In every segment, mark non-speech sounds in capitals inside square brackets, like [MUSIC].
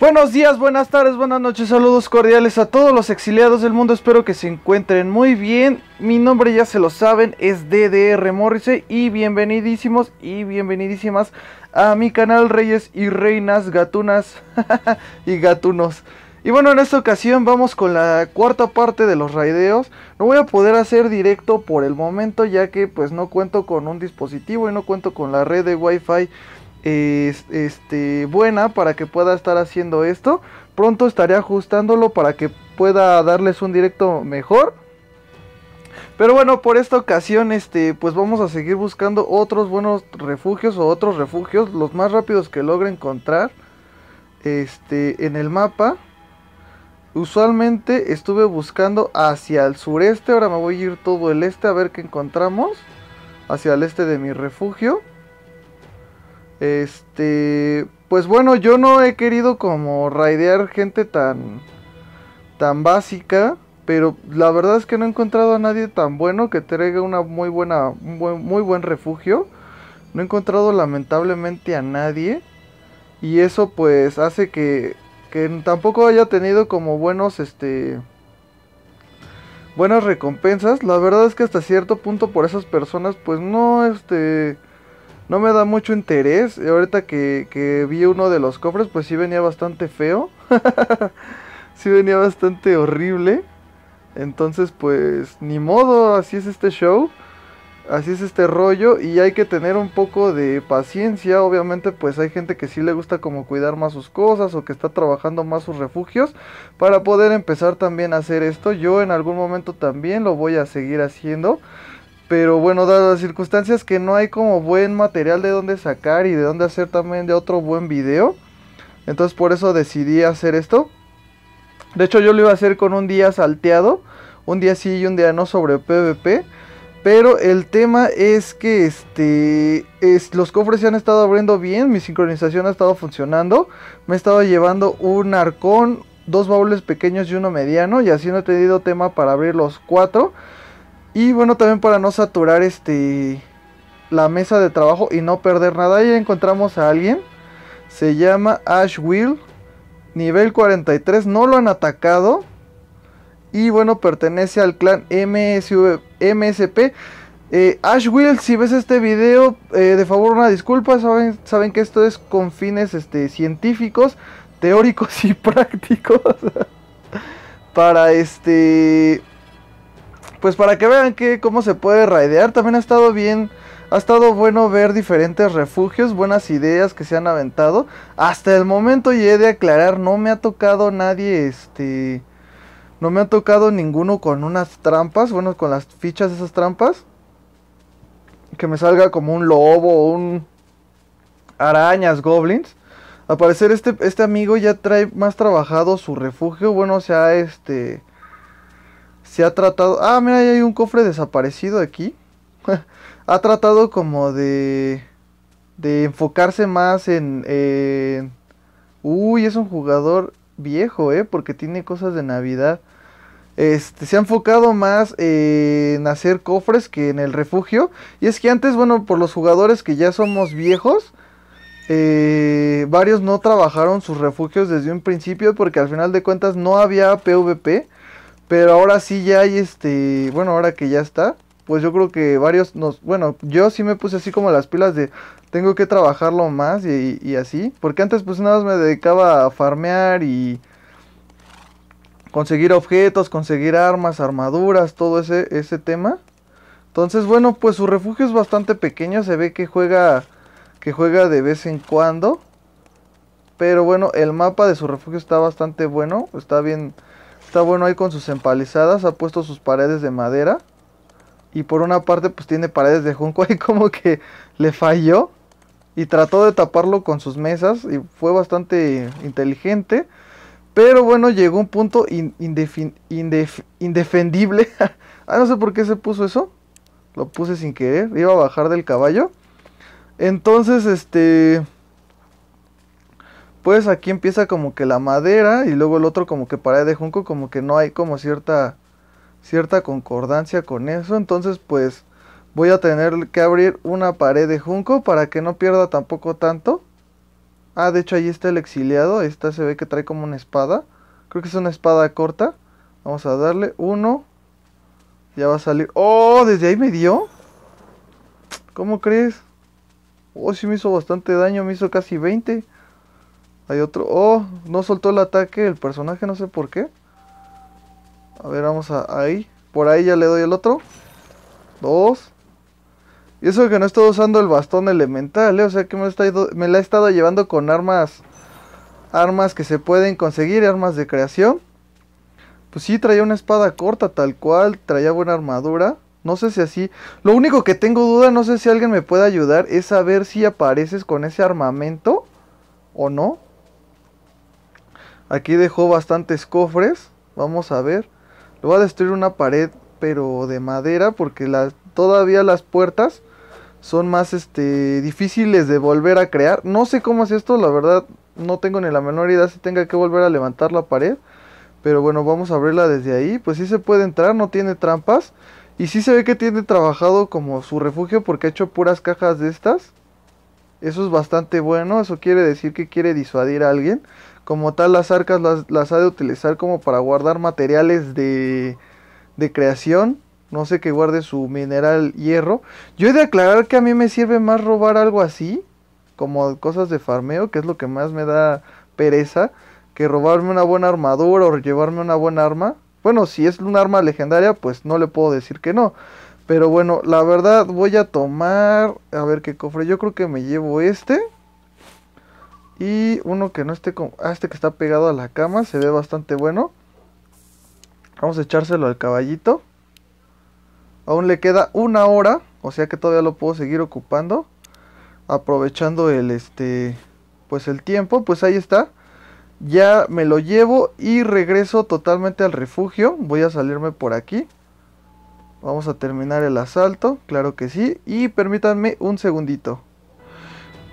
Buenos días, buenas tardes, buenas noches, saludos cordiales a todos los exiliados del mundo, espero que se encuentren muy bien. Mi nombre ya se lo saben, es DDR Morrissey y bienvenidísimos y bienvenidísimas a mi canal Reyes y Reinas Gatunas [LAUGHS] y Gatunos. Y bueno, en esta ocasión vamos con la cuarta parte de los raideos. No voy a poder hacer directo por el momento ya que pues no cuento con un dispositivo y no cuento con la red de Wi-Fi este, buena para que pueda estar haciendo esto. Pronto estaré ajustándolo para que pueda darles un directo mejor. Pero bueno, por esta ocasión, este, pues vamos a seguir buscando otros buenos refugios o otros refugios, los más rápidos que logre encontrar, este, en el mapa. Usualmente estuve buscando hacia el sureste, ahora me voy a ir todo el este a ver qué encontramos, hacia el este de mi refugio. Este, pues bueno, yo no he querido como raidear gente tan tan básica, pero la verdad es que no he encontrado a nadie tan bueno que traiga una muy buena muy buen refugio. No he encontrado lamentablemente a nadie y eso pues hace que que tampoco haya tenido como buenos este buenas recompensas. La verdad es que hasta cierto punto por esas personas pues no este no me da mucho interés. Ahorita que, vi uno de los cofres, pues sí venía bastante feo. [LAUGHS] sí venía bastante horrible. Entonces, pues ni modo, así es este show. Así es este rollo y hay que tener un poco de paciencia. Obviamente pues hay gente que sí le gusta como cuidar más sus cosas o que está trabajando más sus refugios para poder empezar también a hacer esto. Yo en algún momento también lo voy a seguir haciendo. Pero bueno, dadas las circunstancias que no hay como buen material de dónde sacar y de dónde hacer también de otro buen video. Entonces por eso decidí hacer esto. De hecho yo lo iba a hacer con un día salteado. Un día sí y un día no sobre PvP. Pero el tema es que este es, los cofres se han estado abriendo bien. Mi sincronización ha estado funcionando. Me he estado llevando un arcón, dos baúles pequeños y uno mediano. Y así no he tenido tema para abrir los cuatro. Y bueno, también para no saturar este la mesa de trabajo y no perder nada, ya encontramos a alguien. Se llama Ash Will, nivel 43, no lo han atacado. Y bueno, pertenece al clan MSV, MSP. Eh, si ves este video, eh, de favor una disculpa, saben, saben que esto es con fines este, científicos, teóricos y [LAUGHS] prácticos. [LAUGHS] para este pues para que vean que cómo se puede raidear, también ha estado bien, ha estado bueno ver diferentes refugios, buenas ideas que se han aventado. Hasta el momento y he de aclarar, no me ha tocado nadie, este, no me ha tocado ninguno con unas trampas, bueno, con las fichas de esas trampas. Que me salga como un lobo, un arañas, goblins. Al parecer este, este amigo ya trae más trabajado su refugio, bueno, o sea, este se ha tratado... Ah, mira, hay un cofre desaparecido aquí. [LAUGHS] ha tratado como de... De enfocarse más en, Uy, es un jugador viejo, ¿eh? Porque tiene cosas de Navidad. Este, se ha enfocado más en hacer cofres que en el refugio. Y es que antes, bueno, por los jugadores que ya somos viejos, eh, varios no trabajaron sus refugios desde un principio porque al final de cuentas no había PvP. Pero ahora sí ya hay este, bueno, ahora que ya está, pues yo creo que varios nos, bueno, yo sí me puse así como las pilas de tengo que trabajarlo más y, así, porque antes pues nada más me dedicaba a farmear y conseguir objetos, conseguir armas, armaduras, todo ese, ese tema. Entonces, bueno, pues su refugio es bastante pequeño, se ve que juega que juega de vez en cuando. Pero bueno, el mapa de su refugio está bastante bueno, está bien Está bueno ahí con sus empalizadas, ha puesto sus paredes de madera. Y por una parte pues tiene paredes de junco ahí [LAUGHS] como que le falló. Y trató de taparlo con sus mesas y fue bastante inteligente. Pero bueno, llegó un punto indefendible. [LAUGHS] ah, no sé por qué se puso eso. Lo puse sin querer. Iba a bajar del caballo. Entonces, este pues aquí empieza como que la madera y luego el otro como que pared de junco, como que no hay como cierta cierta concordancia con eso, entonces pues voy a tener que abrir una pared de junco para que no pierda tampoco tanto. Ah, de hecho ahí está el exiliado. Esta se ve que trae como una espada. Creo que es una espada corta. Vamos a darle uno. Ya va a salir. ¡Oh! ¿Desde ahí me dio? ¿Cómo crees? Oh, sí me hizo bastante daño. Me hizo casi 20. Hay otro. Oh, no soltó el ataque el personaje. No sé por qué. A ver, vamos a ahí. Por ahí ya le doy el otro. Dos. Y eso que no estoy usando el bastón elemental, ¿eh? O sea que me, me la he estado llevando con armas... Armas que se pueden conseguir, armas de creación. Pues sí, traía una espada corta tal cual, traía buena armadura. No sé si así... Lo único que tengo duda, no sé si alguien me puede ayudar, es saber si apareces con ese armamento o no. Aquí dejó bastantes cofres. Vamos a ver. Le voy a destruir una pared, pero de madera, porque todavía las puertas son más este, difíciles de volver a crear. No sé cómo es esto, la verdad no tengo ni la menor idea si tenga que volver a levantar la pared. Pero bueno, vamos a abrirla desde ahí. Pues sí se puede entrar, no tiene trampas. Y sí se ve que tiene trabajado como su refugio porque ha hecho puras cajas de estas. Eso es bastante bueno, eso quiere decir que quiere disuadir a alguien. Como tal, las arcas las, ha de utilizar como para guardar materiales de, de creación. No sé que guarde su mineral hierro. Yo he de aclarar que a mí me sirve más robar algo así. Como cosas de farmeo, que es lo que más me da pereza. Que robarme una buena armadura o llevarme una buena arma. Bueno, si es un arma legendaria, pues no le puedo decir que no. Pero bueno, la verdad voy a tomar... A ver qué cofre. Yo creo que me llevo este. Y uno que no esté con... Ah, este que está pegado a la cama. Se ve bastante bueno. Vamos a echárselo al caballito. Aún le queda una hora. O sea que todavía lo puedo seguir ocupando. Aprovechando el este... Pues el tiempo. Pues ahí está. Ya me lo llevo y regreso totalmente al refugio. Voy a salirme por aquí. Vamos a terminar el asalto, claro que sí. Y permítanme un segundito.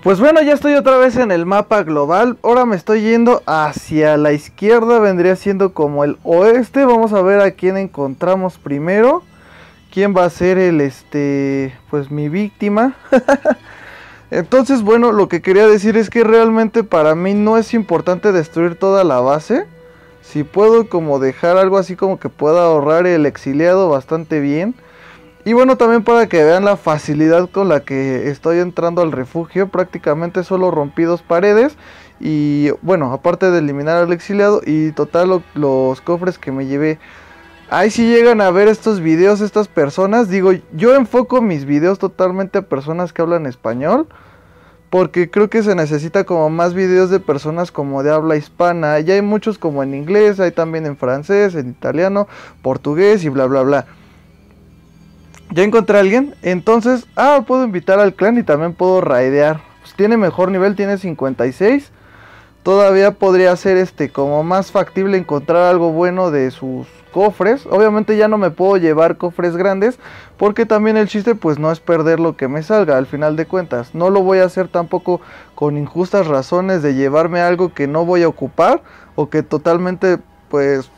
Pues bueno, ya estoy otra vez en el mapa global. Ahora me estoy yendo hacia la izquierda, vendría siendo como el oeste. Vamos a ver a quién encontramos primero. ¿Quién va a ser el este, pues mi víctima? [LAUGHS] Entonces, bueno, lo que quería decir es que realmente para mí no es importante destruir toda la base. Si puedo como dejar algo así como que pueda ahorrar el exiliado bastante bien. Y bueno, también para que vean la facilidad con la que estoy entrando al refugio. Prácticamente solo rompí dos paredes. Y bueno, aparte de eliminar al exiliado y total los cofres que me llevé. Ahí si llegan a ver estos videos estas personas. Digo, yo enfoco mis videos totalmente a personas que hablan español. Porque creo que se necesita como más videos de personas como de habla hispana. Ya hay muchos como en inglés, hay también en francés, en italiano, portugués y bla bla bla. Ya encontré a alguien, entonces, ah, puedo invitar al clan y también puedo raidear. Pues tiene mejor nivel, tiene 56. Todavía podría ser este como más factible encontrar algo bueno de sus cofres. Obviamente ya no me puedo llevar cofres grandes porque también el chiste pues no es perder lo que me salga al final de cuentas. No lo voy a hacer tampoco con injustas razones de llevarme algo que no voy a ocupar o que totalmente pues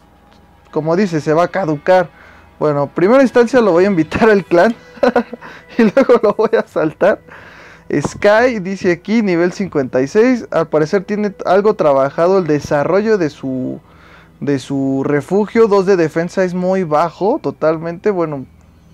como dice se va a caducar. Bueno, primera instancia lo voy a invitar al clan [LAUGHS] y luego lo voy a saltar. Sky dice aquí nivel 56, al parecer tiene algo trabajado el desarrollo de su de su refugio. Dos de defensa es muy bajo, totalmente. Bueno,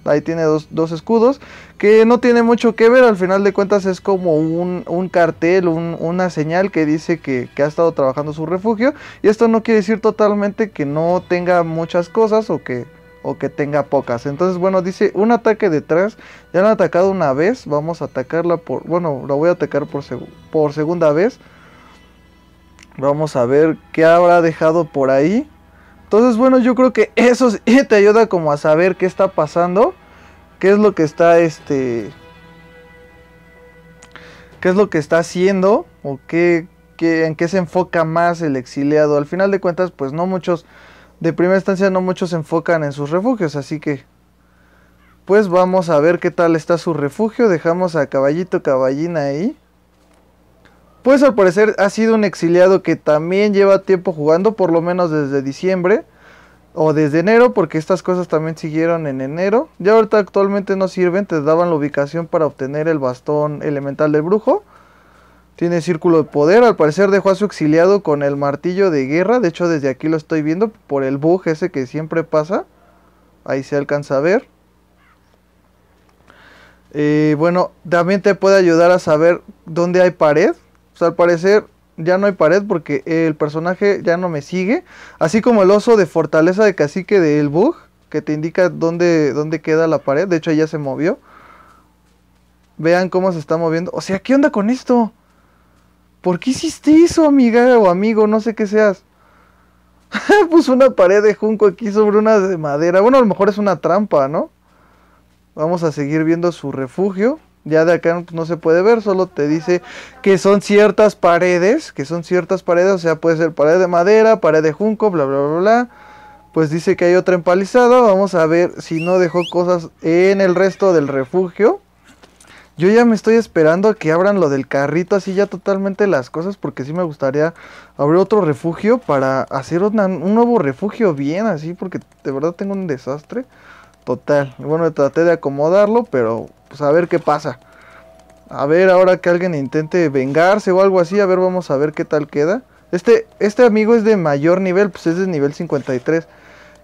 ahí tiene dos, escudos. Que no tiene mucho que ver, al final de cuentas es como un, cartel, una señal que dice que, ha estado trabajando su refugio. Y esto no quiere decir totalmente que no tenga muchas cosas o que, o que tenga pocas. Entonces, bueno, dice un ataque detrás. Ya han atacado una vez. Vamos a atacarla por. Bueno, la voy a atacar por, por segunda vez. Vamos a ver qué habrá dejado por ahí. Entonces, bueno, yo creo que eso [LAUGHS] te ayuda como a saber qué está pasando. Qué es lo que está este. ¿Qué es lo que está haciendo? O qué, qué, en qué se enfoca más el exiliado. Al final de cuentas, pues no muchos. De primera instancia, no muchos se enfocan en sus refugios. Así que. Pues vamos a ver qué tal está su refugio. Dejamos a caballito caballina ahí. Pues al parecer ha sido un exiliado que también lleva tiempo jugando, por lo menos desde diciembre o desde enero, porque estas cosas también siguieron en enero. Ya ahorita actualmente no sirven, te daban la ubicación para obtener el bastón elemental del brujo. Tiene círculo de poder. Al parecer dejó a su exiliado con el martillo de guerra. De hecho, desde aquí lo estoy viendo por el bug ese que siempre pasa. Ahí se alcanza a ver. Eh, bueno, también te puede ayudar a saber dónde hay pared. O sea, al parecer ya no hay pared porque el personaje ya no me sigue. Así como el oso de fortaleza de cacique del bug, que te indica dónde, dónde queda la pared. De hecho, ya se movió. Vean cómo se está moviendo. O sea, ¿qué onda con esto? ¿Por qué hiciste eso, amiga o amigo? No sé qué seas. [LAUGHS] Puso una pared de junco aquí sobre una de madera. Bueno, a lo mejor es una trampa, ¿no? Vamos a seguir viendo su refugio. Ya de acá no se puede ver, solo te dice que son ciertas paredes, que son ciertas paredes, o sea, puede ser pared de madera, pared de junco, bla, bla, bla, bla. Pues dice que hay otra empalizada, vamos a ver si no dejó cosas en el resto del refugio. Yo ya me estoy esperando a que abran lo del carrito, así ya totalmente las cosas, porque sí me gustaría abrir otro refugio para hacer un nuevo refugio bien, así, porque de verdad tengo un desastre total. Bueno, traté de acomodarlo, pero pues a ver qué pasa. A ver, ahora que alguien intente vengarse o algo así, a ver, vamos a ver qué tal queda. Este, este amigo es de mayor nivel, pues es de nivel 53.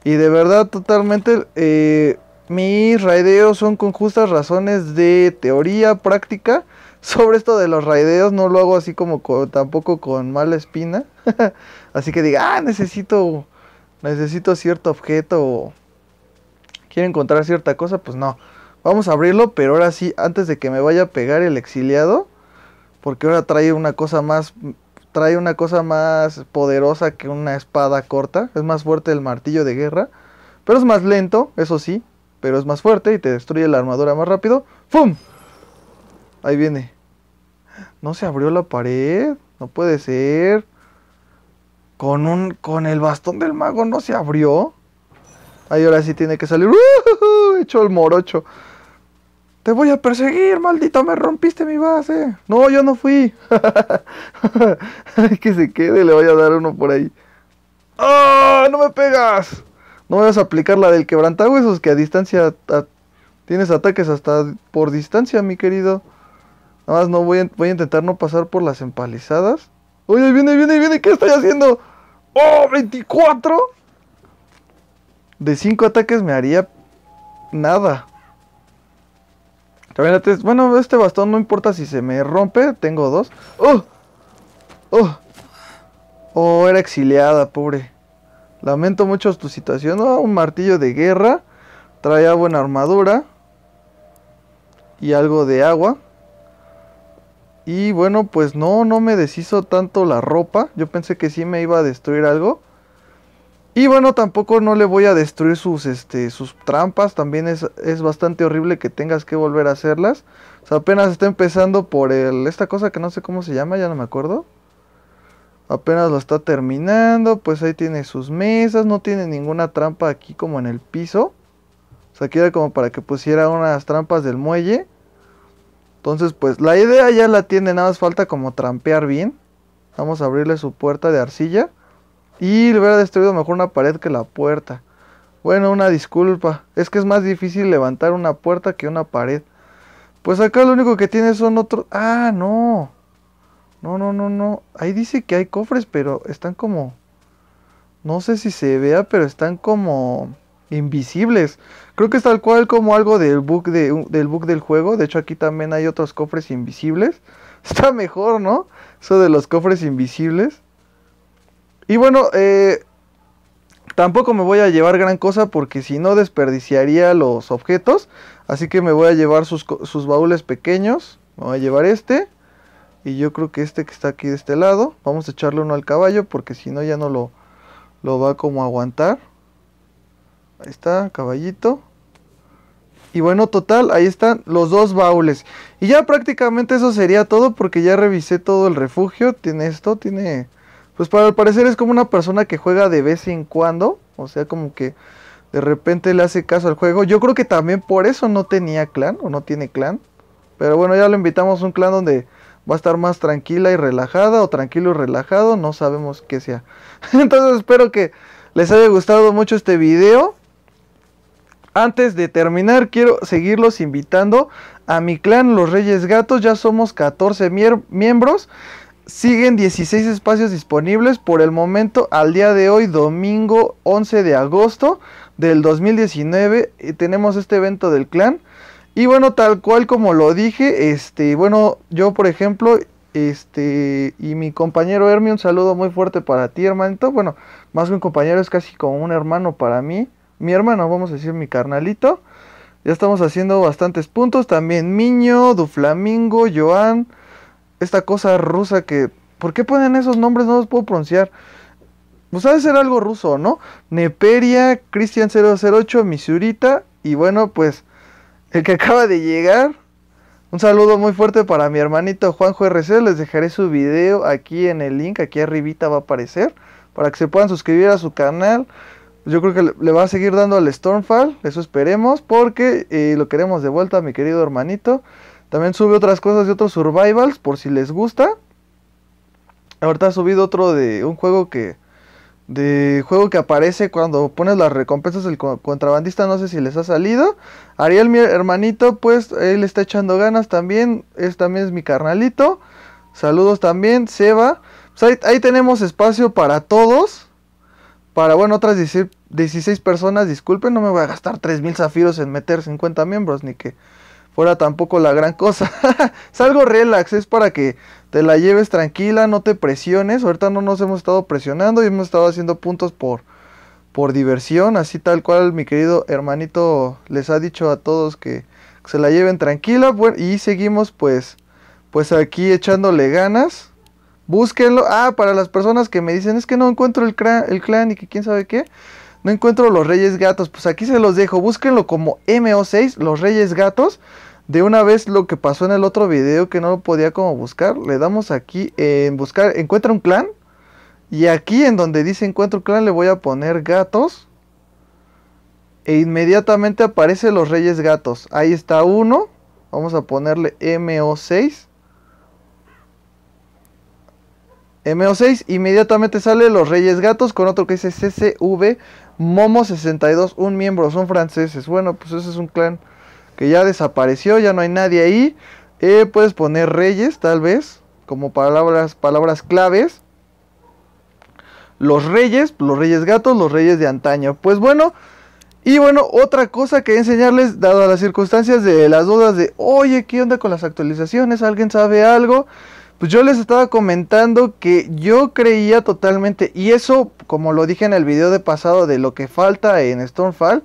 Y de verdad, totalmente, eh, mis raideos son con justas razones de teoría, práctica. [LAUGHS] Sobre esto de los raideos, no lo hago así como tampoco con mala espina. [LAUGHS] así que diga, ah, necesito, necesito cierto objeto quiere encontrar cierta cosa, pues no. Vamos a abrirlo, pero ahora sí, antes de que me vaya a pegar el exiliado, porque ahora trae una cosa más trae una cosa más poderosa que una espada corta, es más fuerte el martillo de guerra, pero es más lento, eso sí, pero es más fuerte y te destruye la armadura más rápido. ¡Fum! Ahí viene. No se abrió la pared, no puede ser. Con un con el bastón del mago no se abrió. Ahí ahora sí tiene que salir. ¡Uh! Hecho el morocho. Te voy a perseguir, maldito, me rompiste mi base. No, yo no fui. [LAUGHS] que se quede, le voy a dar uno por ahí. ¡Ah! ¡No me pegas! No vas a aplicar la del quebrantahuesos que a distancia tienes ataques hasta por distancia, mi querido. Nada más no voy a, voy a intentar no pasar por las empalizadas. Oye, viene, viene, viene, ¿qué estoy haciendo? ¡Oh, 24! de 5 ataques me haría nada. Bueno, este bastón no importa si se me rompe, tengo dos. ¡Oh! ¡Oh! Oh, era exiliada, pobre. Lamento mucho tu situación. Oh, un martillo de guerra. Traía buena armadura. Y algo de agua. Y bueno, pues no, no me deshizo tanto la ropa. Yo pensé que sí me iba a destruir algo. Y bueno, tampoco no le voy a destruir sus, este, sus trampas. También es, es, bastante horrible que tengas que volver a hacerlas. O sea, apenas está empezando por el, esta cosa que no sé cómo se llama, ya no me acuerdo. Apenas lo está terminando. Pues ahí tiene sus mesas. No tiene ninguna trampa aquí como en el piso. O sea, aquí era como para que pusiera unas trampas del muelle. Entonces, pues la idea ya la tiene. Nada más falta como trampear bien. Vamos a abrirle su puerta de arcilla. Y le hubiera destruido mejor una pared que la puerta. Bueno, una disculpa. Es que es más difícil levantar una puerta que una pared. Pues acá lo único que tiene son otros... Ah, no. No, no, no, no. Ahí dice que hay cofres, pero están como... No sé si se vea, pero están como invisibles. Creo que es tal cual como algo del bug, de, del bug del juego. De hecho, aquí también hay otros cofres invisibles. [LAUGHS] Está mejor, ¿no? Eso de los cofres invisibles. Y bueno, eh, tampoco me voy a llevar gran cosa porque si no desperdiciaría los objetos. Así que me voy a llevar sus, baúles pequeños. Me voy a llevar este. Y yo creo que este que está aquí de este lado. Vamos a echarle uno al caballo porque si no ya no lo, lo va como a aguantar. Ahí está, caballito. Y bueno, total, ahí están los dos baúles. Y ya prácticamente eso sería todo porque ya revisé todo el refugio. Tiene esto, tiene pues para el parecer es como una persona que juega de vez en cuando, o sea, como que de repente le hace caso al juego. Yo creo que también por eso no tenía clan o no tiene clan. Pero bueno, ya lo invitamos a un clan donde va a estar más tranquila y relajada o tranquilo y relajado, no sabemos qué sea. [LAUGHS] Entonces espero que les haya gustado mucho este video. Antes de terminar, quiero seguirlos invitando a mi clan Los Reyes Gatos, ya somos 14 miembros. Siguen 16 espacios disponibles por el momento al día de hoy, domingo 11 de agosto del 2019. tenemos este evento del clan. Y bueno, tal cual como lo dije, este, bueno, yo por ejemplo, este, y mi compañero Hermi, un saludo muy fuerte para ti, hermanito. Bueno, más que un compañero, es casi como un hermano para mí. Mi hermano, vamos a decir mi carnalito. Ya estamos haciendo bastantes puntos. También Miño, Duflamingo, Joan. Esta cosa rusa que. ¿Por qué ponen esos nombres? No los puedo pronunciar. Pues ha de ser algo ruso, ¿no? Neperia, Cristian008, Misurita. Y bueno, pues el que acaba de llegar. Un saludo muy fuerte para mi hermanito Juanjo RC. Les dejaré su video aquí en el link. Aquí arribita va a aparecer. Para que se puedan suscribir a su canal. Yo creo que le va a seguir dando al Stormfall. Eso esperemos. Porque eh, lo queremos de vuelta, mi querido hermanito. También sube otras cosas de otros survivals. Por si les gusta. Ahorita ha subido otro de un juego que de juego que aparece cuando pones las recompensas del contrabandista, no sé si les ha salido. Ariel, mi hermanito, pues él está echando ganas también, es también es mi carnalito. Saludos también, Seba. Pues ahí, tenemos espacio para todos. Para, bueno, otras 16, personas, disculpen, no me voy a gastar 3000 zafiros en meter 50 miembros, ni que fuera tampoco la gran cosa. [LAUGHS] es algo relax, es para que te la lleves tranquila, no te presiones. Ahorita no nos hemos estado presionando y hemos estado haciendo puntos por, por diversión, así tal cual mi querido hermanito les ha dicho a todos que se la lleven tranquila. y seguimos pues, pues aquí echándole ganas. Búsquenlo. Ah, para las personas que me dicen es que no encuentro el, el clan y que quién sabe qué. No encuentro los Reyes Gatos. Pues aquí se los dejo. Búsquenlo como MO6, los Reyes Gatos. De una vez lo que pasó en el otro video que no lo podía como buscar, le damos aquí en buscar, encuentra un clan. Y aquí en donde dice encuentra un clan le voy a poner gatos. E inmediatamente aparece los reyes gatos. Ahí está uno. Vamos a ponerle MO6. MO6, inmediatamente sale los Reyes Gatos con otro que dice CCV Momo 62, un miembro, son franceses. Bueno, pues ese es un clan que ya desapareció, ya no hay nadie ahí. Eh, puedes poner reyes, tal vez, como palabras, palabras claves. Los reyes, los reyes gatos, los reyes de antaño. Pues bueno, y bueno, otra cosa que enseñarles, dado las circunstancias de las dudas de, oye, ¿qué onda con las actualizaciones? ¿Alguien sabe algo? Pues yo les estaba comentando que yo creía totalmente, y eso, como lo dije en el video de pasado de lo que falta en Stormfall,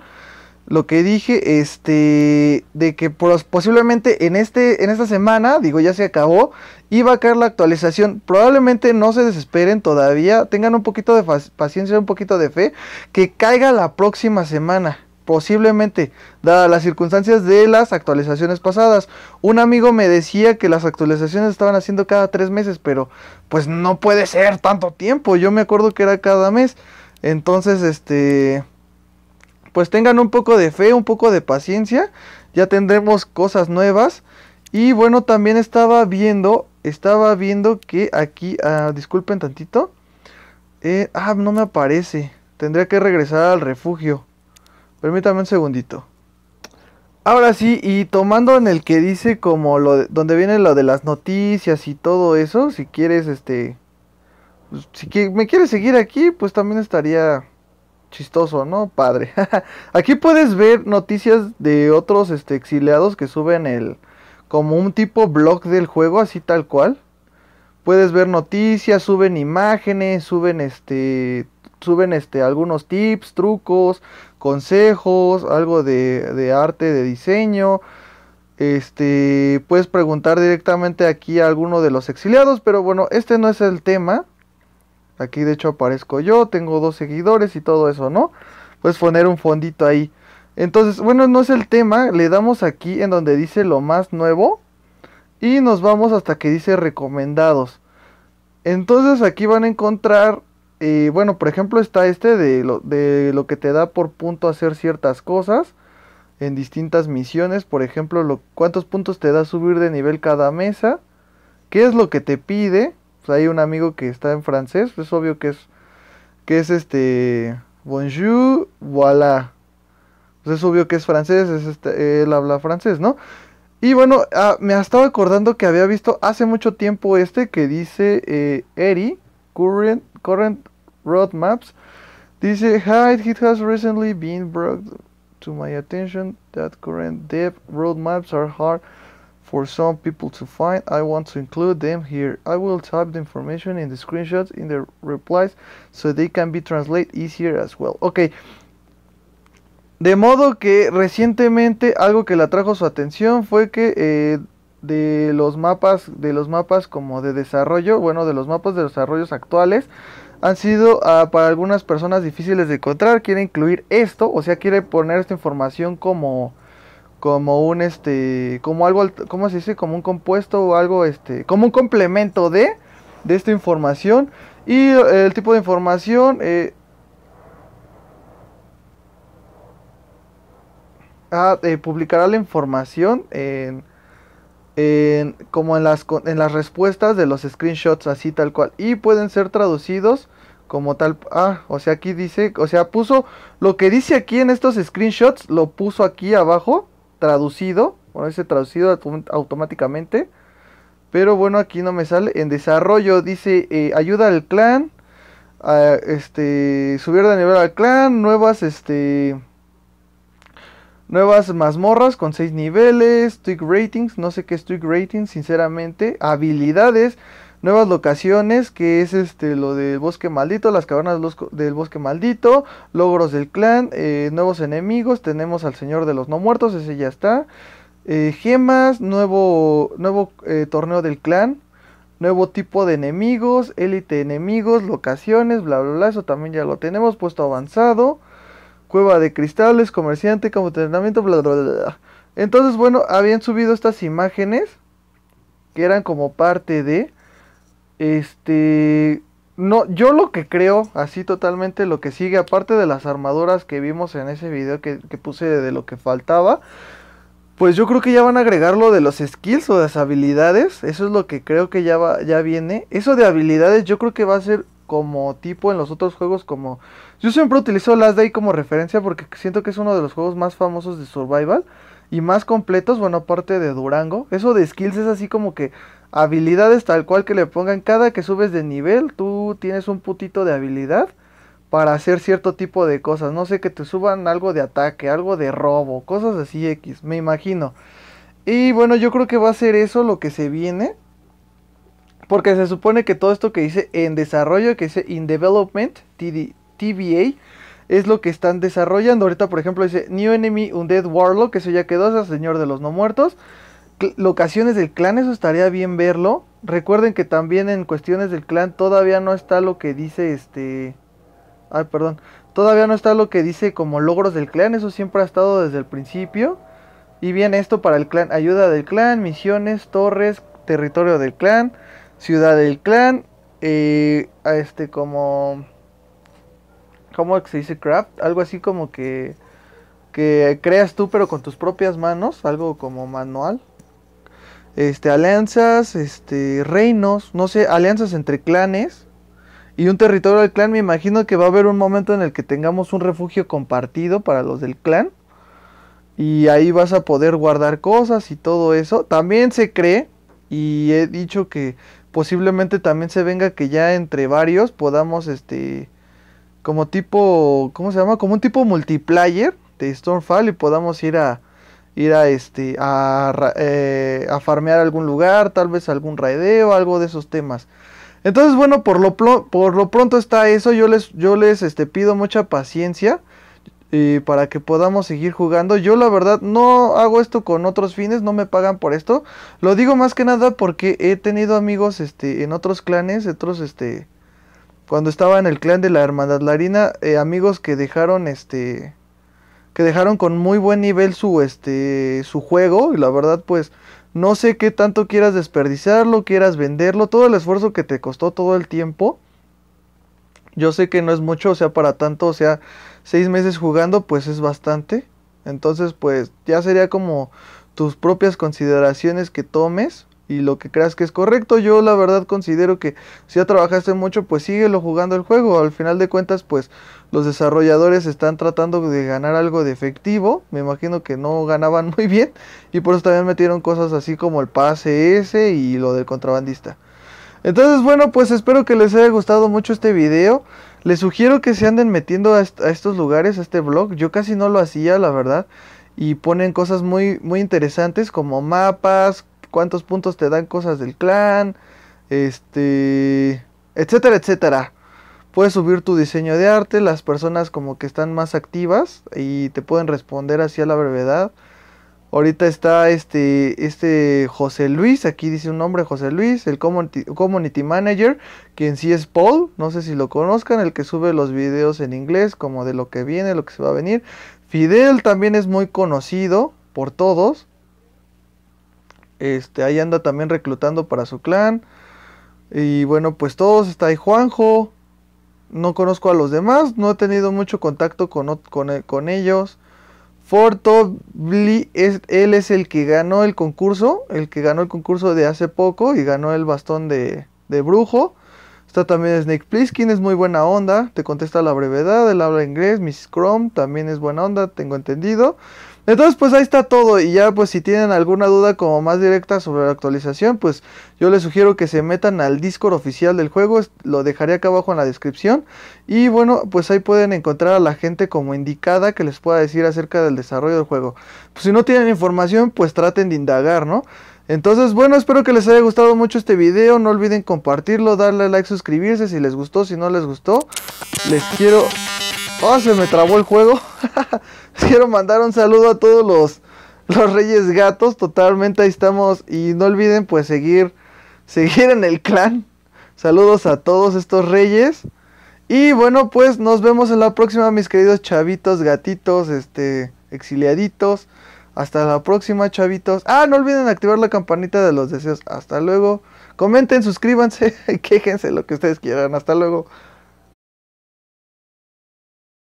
lo que dije, este, de que posiblemente en este, en esta semana, digo ya se acabó, iba a caer la actualización. Probablemente no se desesperen todavía, tengan un poquito de paciencia, un poquito de fe, que caiga la próxima semana. Posiblemente, dadas las circunstancias de las actualizaciones pasadas. Un amigo me decía que las actualizaciones estaban haciendo cada tres meses, pero pues no puede ser tanto tiempo. Yo me acuerdo que era cada mes. Entonces, este pues tengan un poco de fe, un poco de paciencia, ya tendremos cosas nuevas. Y bueno, también estaba viendo, estaba viendo que aquí, ah, disculpen tantito, eh, ah, no me aparece, tendría que regresar al refugio. Permítame un segundito. Ahora sí, y tomando en el que dice como lo de, donde viene lo de las noticias y todo eso, si quieres este pues, si me quieres seguir aquí, pues también estaría chistoso, ¿no? Padre. [LAUGHS] Aquí puedes ver noticias de otros este, exiliados que suben el como un tipo blog del juego, así tal cual. Puedes ver noticias, suben imágenes, suben este suben este algunos tips, trucos, consejos, algo de, arte, de diseño. Este, puedes preguntar directamente aquí a alguno de los exiliados, pero bueno, este no es el tema. Aquí de hecho aparezco yo, tengo dos seguidores y todo eso, ¿no? Puedes poner un fondito ahí. Entonces, bueno, no es el tema, le damos aquí en donde dice lo más nuevo y nos vamos hasta que dice recomendados. Entonces aquí van a encontrar, eh, bueno, por ejemplo está este de lo, de lo que te da por punto hacer ciertas cosas en distintas misiones. Por ejemplo, lo, cuántos puntos te da subir de nivel cada mesa, qué es lo que te pide pues, hay un amigo que está en francés, es obvio que es, que es este, bonjour, voilà. Pues es obvio que es francés, es este, él habla francés, ¿no? Y bueno, ah, me estaba acordando que había visto hace mucho tiempo este que dice eh, Eri, current, current roadmaps. Dice, hi, it has recently been brought to my attention that current dev roadmaps are hard for some people to find. I want to include them here. I will type the information in the screenshots in the replies so they can be translated easier as well. Ok. De modo que recientemente algo que le atrajo su atención fue que eh, de los mapas, de los mapas como de desarrollo, bueno, de los mapas de desarrollos actuales, han sido uh, para algunas personas difíciles de encontrar. Quiere incluir esto, o sea, quiere poner esta información como como un este como algo cómo se dice como un compuesto o algo este como un complemento de de esta información y el tipo de información eh, ah, eh, publicará la información en, como en las, en las respuestas de los screenshots así tal cual. Y pueden ser traducidos como tal ah o sea aquí dice o sea puso lo que dice aquí en estos screenshots lo puso aquí abajo traducido bueno ese traducido automáticamente. Pero bueno aquí no me sale en desarrollo dice eh, ayuda al clan este subir de nivel al clan nuevas este Nuevas mazmorras con 6 niveles, tweak ratings, no sé qué es tweak ratings, sinceramente. Habilidades, nuevas locaciones, que es este lo del bosque maldito, las cavernas del bosque maldito, logros del clan, eh, nuevos enemigos, tenemos al señor de los no muertos, ese ya está. Eh, gemas, nuevo, nuevo eh, torneo del clan, nuevo tipo de enemigos, élite enemigos, locaciones, bla bla bla, eso también ya lo tenemos puesto avanzado. Cueva de cristales, comerciante, como entrenamiento, bla, bla, bla, Entonces, bueno, habían subido estas imágenes que eran como parte de este no, yo lo que creo, así totalmente lo que sigue, aparte de las armaduras que vimos en ese video que, que, puse de lo que faltaba, pues yo creo que ya van a agregar lo de los skills o las habilidades. Eso es lo que creo que ya, va, ya viene. Eso de habilidades yo creo que va a ser como tipo en los otros juegos como... Yo siempre utilizo Last Day como referencia porque siento que es uno de los juegos más famosos de Survival y más completos, bueno, aparte de Durango. Eso de skills es así como que habilidades tal cual que le pongan cada que subes de nivel, tú tienes un putito de habilidad para hacer cierto tipo de cosas. No sé, que te suban algo de ataque, algo de robo, cosas así X, me imagino. Y bueno, yo creo que va a ser eso lo que se viene. Porque se supone que todo esto que dice en desarrollo, que dice in development, TBA, es lo que están desarrollando. Ahorita, por ejemplo, dice New Enemy Undead Warlock, eso ya quedó, es señor de los no muertos. Locaciones del clan, eso estaría bien verlo. Recuerden que también en cuestiones del clan todavía no está lo que dice este. Ay, perdón. Todavía no está lo que dice como logros del clan, eso siempre ha estado desde el principio. Y bien, esto para el clan, ayuda del clan, misiones, torres, territorio del clan Ciudad del Clan, eh, este como... ¿Cómo se dice craft? Algo así como que... Que creas tú pero con tus propias manos, algo como manual. Este, alianzas, este, reinos, no sé, alianzas entre clanes. Y un territorio del clan, me imagino que va a haber un momento en el que tengamos un refugio compartido para los del clan. Y ahí vas a poder guardar cosas y todo eso. También se cree, y he dicho que posiblemente también se venga que ya entre varios podamos este como tipo cómo se llama como un tipo multiplayer de Stormfall y podamos ir a ir a este a, eh, a farmear algún lugar tal vez algún raideo algo de esos temas. Entonces bueno por lo por lo pronto está eso. Yo les yo les este pido mucha paciencia para que podamos seguir jugando. Yo la verdad no hago esto con otros fines, no me pagan por esto. Lo digo más que nada porque he tenido amigos este en otros clanes, otros este cuando estaba en el clan de la Hermandad Larina, eh, amigos que dejaron este que dejaron con muy buen nivel su este su juego y la verdad pues no sé qué tanto quieras desperdiciarlo, quieras venderlo, todo el esfuerzo que te costó todo el tiempo. Yo sé que no es mucho, o sea, para tanto, o sea, seis meses jugando, pues es bastante. Entonces, pues ya sería como tus propias consideraciones que tomes. y lo que creas que es correcto. Yo la verdad considero que si ya trabajaste mucho, pues síguelo jugando el juego. Al final de cuentas, pues los desarrolladores están tratando de ganar algo de efectivo. Me imagino que no ganaban [LAUGHS] muy bien y por eso también metieron cosas así como el pase ese y lo del contrabandista. Entonces, bueno, pues espero que les haya gustado mucho este video. Les sugiero que se anden metiendo a, estos lugares, a este blog. Yo casi no lo hacía, la verdad. Y ponen cosas muy, muy interesantes como mapas, cuántos puntos te dan cosas del clan, este, etcétera, etcétera. Puedes subir tu diseño de arte, las personas como que están más activas y te pueden responder así a la brevedad. Ahorita está este, este José Luis, aquí dice un nombre José Luis, el community, Manager, quien sí es Paul, no sé si lo conozcan, el que sube los videos en inglés, como de lo que viene, lo que se va a venir. Fidel también es muy conocido por todos. Este, ahí anda también reclutando para su clan. Y bueno, pues todos, está ahí Juanjo. No conozco a los demás, no he tenido mucho contacto con, con, ellos. Forto, es, él es el que ganó el concurso, el que ganó el concurso de hace poco y ganó el bastón de, de brujo. Está también Snake Plissken, es muy buena onda, te contesta la brevedad, él habla inglés, Miss Chrome también es buena onda, tengo entendido. Entonces, pues ahí está todo. Y ya, pues si tienen alguna duda como más directa sobre la actualización, pues yo les sugiero que se metan al Discord oficial del juego. Lo dejaré acá abajo en la descripción. Y bueno, pues ahí pueden encontrar a la gente como indicada que les pueda decir acerca del desarrollo del juego. Pues si no tienen información, pues traten de indagar, ¿no? Entonces, bueno, espero que les haya gustado mucho este video. No olviden compartirlo, darle like, suscribirse si les gustó, si no les gustó. Les quiero Oh, se me trabó el juego. [LAUGHS] Quiero mandar un saludo a todos los, los Reyes Gatos. Totalmente ahí estamos. Y no olviden pues seguir, seguir en el clan. Saludos a todos estos reyes. Y bueno, pues nos vemos en la próxima, mis queridos chavitos, gatitos, este, exiliaditos. Hasta la próxima, chavitos. Ah, no olviden activar la campanita de los deseos. Hasta luego. Comenten, suscríbanse, [LAUGHS] quéjense lo que ustedes quieran. Hasta luego.